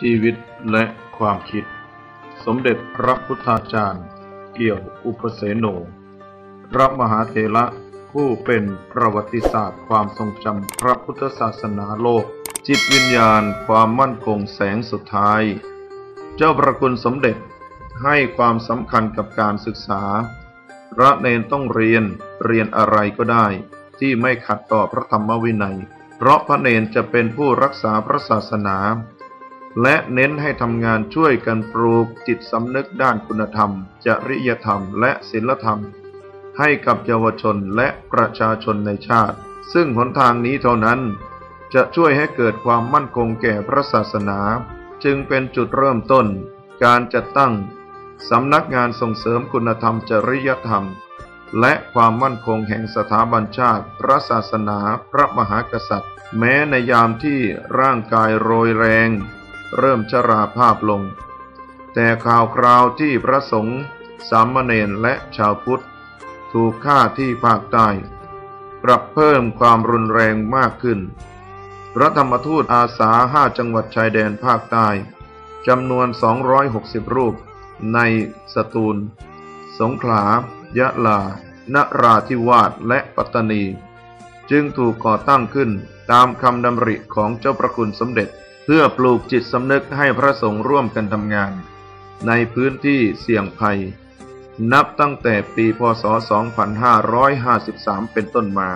ชีวิตและความคิด สมเด็จพระพุทธาจารย์ เกี่ยวอุปเสโน พระมหาเถระผู้เป็นประวัติศาสตร์ความทรงจำพระพุทธศาสนาโลก จิตวิญญาณความมั่นคงแสงสุดท้าย เจ้าประคุณสมเด็จให้ความสำคัญกับการศึกษา พระเนนต้องเรียนเรียนอะไรก็ได้ ที่ไม่ขัดต่อพระธรรมวินัย เพราะพระเนนจะเป็นผู้รักษาพระศาสนา และเน้นให้ทำงานช่วยกันปลูกจิตสำนึกด้านคุณธรรม จริยธรรม และศีลธรรม ให้กับเยาวชนและประชาชนในชาติ ซึ่งหนทางนี้เท่านั้น จะช่วยให้เกิดความมั่นคงแก่พระศาสนา จึงเป็นจุดเริ่มต้น การจัดตั้งสำนักงานส่งเสริมคุณธรรมจริยธรรม และความมั่นคงแห่งสถาบันชาติ พระศาสนา พระมหากษัตริย์ แม้ในยามที่ร่างกายโรยแรง เริ่มชราภาพลง แต่ข่าวคราวที่พระสงฆ์สามเณรและชาวพุทธ ถูกฆ่าที่ภาคใต้กลับเพิ่มความรุนแรงมากขึ้น พระธรรมทูตอาสาห้าจังหวัดชายแดนภาคใต้จำนวน 260 รูป ในสตูล สงขลา ยะลา นราธิวาส และปัตตานี จึงถูกก่อตั้งขึ้นตามคำดำริของเจ้าประคุณสมเด็จ เพื่อปลูกจิตสำนึกให้พระสงฆ์ร่วมกันทำงาน ในพื้นที่เสี่ยงภัย นับตั้งแต่ปีพศ 2553 เป็นต้นมา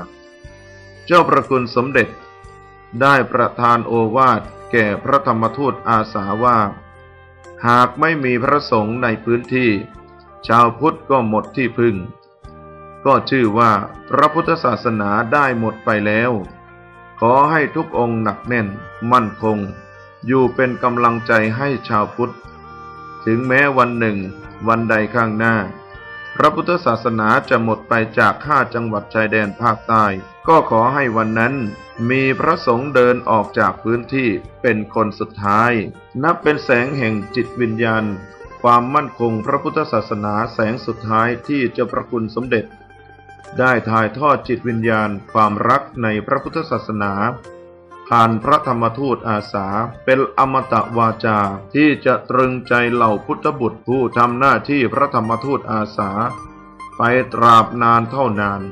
เจ้าประคุณสมเด็จ ได้ประทานโอวาทแก่พระธรรมทูตอาสาว่า หากไม่มีพระสงฆ์ในพื้นที่ ชาวพุทธก็หมดที่พึ่ง ก็ชื่อว่าพระพุทธศาสนาได้หมดไปแล้ว ขอให้ทุกองค์หนักแน่น มั่นคง อยู่เป็นกำลังใจให้ชาวพุทธ ถึงแม้วันหนึ่ง วันใดข้างหน้า พระพุทธศาสนาจะหมดไปจากห้าจังหวัดชายแดนภาคใต้ ก็ขอให้วันนั้นมีพระสงฆ์เดินออกจากพื้นที่เป็นคนสุดท้าย นับเป็นแสงแห่งจิตวิญญาณ ความมั่นคงพระพุทธศาสนาแสงสุดท้ายที่เจ้าพระคุณสมเด็จ ได้ถ่ายทอดจิตวิญญาณความรักในพระพุทธศาสนา ผ่านพระธรรมทูตอาสาเป็นอมตะวาจาที่จะตรึงใจเหล่าพุทธบุตรผู้ทำหน้าที่พระธรรมทูตอาสา ไปตราบนานเท่านาน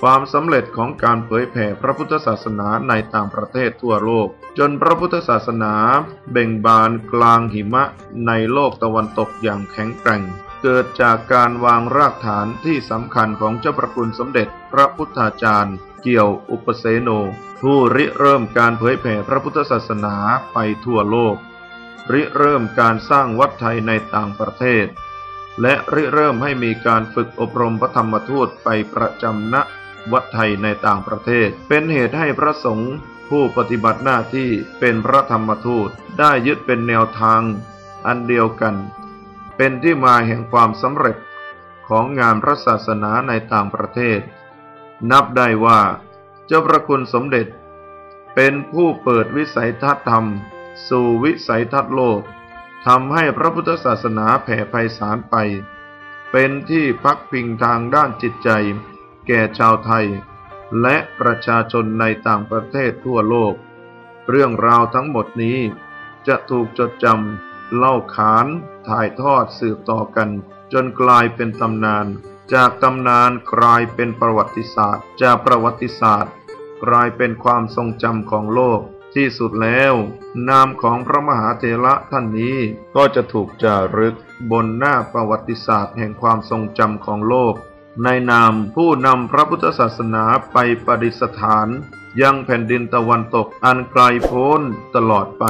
ความสำเร็จของการเผยแผ่พระพุทธศาสนาในต่างประเทศทั่วโลก จนพระพุทธศาสนาเบ่งบานกลางหิมะในโลกตะวันตกอย่างแข็งแกร่ง เกิดจากการวางรากฐานที่สำคัญของเจ้าประคุณสมเด็จพระพุทธาจารย์ เกี่ยวอุปเสโน ผู้ริเริ่มการเผยแผ่พระพุทธศาสนาไปทั่วโลก ริเริ่มการสร้างวัดไทยในต่างประเทศ และริเริ่มให้มีการฝึกอบรมพระธรรมทูตไปประจำณวัดไทยในต่างประเทศ เป็นเหตุให้พระสงฆ์ผู้ปฏิบัติหน้าที่เป็นพระธรรมทูตได้ยึดเป็นแนวทางอันเดียวกัน เป็นที่มาแห่งความสำเร็จของงานพระศาสนาในต่างประเทศ นับได้ว่าเจ้าพระคุณสมเด็จ เป็นผู้เปิดวิสัยทัศน์ธรรม สู่วิสัยทัศน์โลกทำให้พระพุทธศาสนาแผ่ไพศาลไป เป็นที่พักพิงทางด้านจิตใจ แก่ชาวไทย และประชาชนในต่างประเทศทั่วโลก เรื่องราวทั้งหมดนี้จะถูกจดจำ เล่าขานถ่ายทอดสืบต่อกัน จนกลายเป็นตำนาน จากตำนานกลายเป็นประวัติศาสตร์ จากประวัติศาสตร์ กลายเป็นความทรงจำของโลกที่สุดแล้ว นามของพระมหาเถระท่านนี้ก็จะถูกจารึกบนหน้าประวัติศาสตร์แห่งความทรงจำของโลก ในนามผู้นำพระพุทธศาสนาไปประดิษฐาน ยังแผ่นดินตะวันตกอันไกลโพ้นตลอดไป